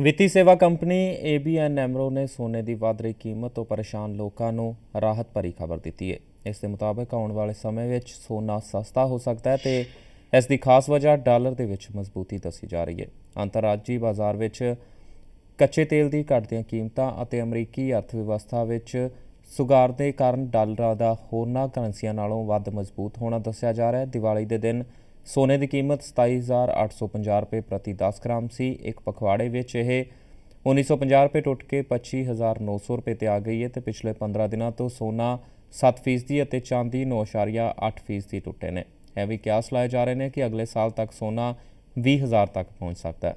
ਵਿੱਤੀ ਸੇਵਾ company ABN ਐਮਰੋ ਨੇ ਸੋਨੇ ਦੀ ਵਧ ਰਹੀ ਕੀਮਤ ਤੋਂ ਪਰੇਸ਼ਾਨ ਲੋਕਾਂ ਨੂੰ ਰਾਹਤ ਭਰੀ ਖਬਰ ਦਿੱਤੀ ਹੈ। ਇਸ ਦੇ ਮੁਤਾਬਕ ਆਉਣ ਵਾਲੇ ਸਮੇਂ ਵਿੱਚ ਸੋਨਾ ਸਸਤਾ ਹੋ ਸਕਦਾ ਹੈ ਤੇ ਇਸ ਦੀ ਖਾਸ ਵਜ੍ਹਾ ਡਾਲਰ ਦੇ ਵਿੱਚ ਮਜ਼ਬੂਤੀ ਦੱਸੀ ਜਾ ਰਹੀ ਹੈ। ਅੰਤਰਰਾਜੀ ਬਾਜ਼ਾਰ ਵਿੱਚ ਕੱਚੇ ਤੇਲ ਦੀ ਘਟਦੀਆਂ ਕੀਮਤਾਂ ਅਤੇ ਅਮਰੀਕੀ ਅਰਥਵਿਵਸਥਾ ਵਿੱਚ ਸੁਗਾਰ ਦੇ ਕਾਰਨ ਡਾਲਰ ਦਾ ਹੋਰਨਾਂ ਕਰੰਸੀਆਂ ਨਾਲੋਂ ਵੱਧ ਮਜ਼ਬੂਤ ਹੋਣਾ ਦੱਸਿਆ ਜਾ ਰਿਹਾ ਹੈ। ਦੀਵਾਲੀ ਦੇ ਦਿਨ ਸੋਨੇ ਦੀ ਕੀਮਤ 27850 ਰੁਪਏ ਪ੍ਰਤੀ 10 ਗ੍ਰਾਮ ਸੀ। ਇੱਕ ਪਖਵਾੜੇ ਵਿੱਚ ਇਹ 1950 ਰੁਪਏ ਟੁੱਟ ਕੇ 25900 ਰੁਪਏ ਤੇ ਆ ਗਈ ਹੈ ਤੇ ਪਿਛਲੇ 15 ਦਿਨਾਂ ਤੋਂ ਸੋਨਾ 7% ਅਤੇ ਚਾਂਦੀ 9.8% ਟੁੱਟੇ ਨੇ। ਇਹ ਵੀ ਕਿਆਸ ਲਾਏ ਜਾ ਰਹੇ ਨੇ ਕਿ ਅਗਲੇ ਸਾਲ ਤੱਕ ਸੋਨਾ 20000 ਤੱਕ ਪਹੁੰਚ ਸਕਦਾ ਹੈ।